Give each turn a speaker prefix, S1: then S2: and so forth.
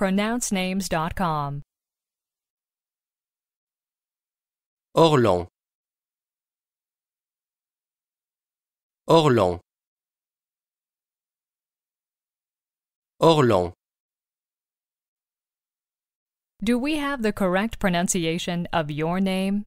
S1: pronouncenames.com.
S2: Orlan. Orlan. Orlan.
S1: Do we have the correct pronunciation of your name?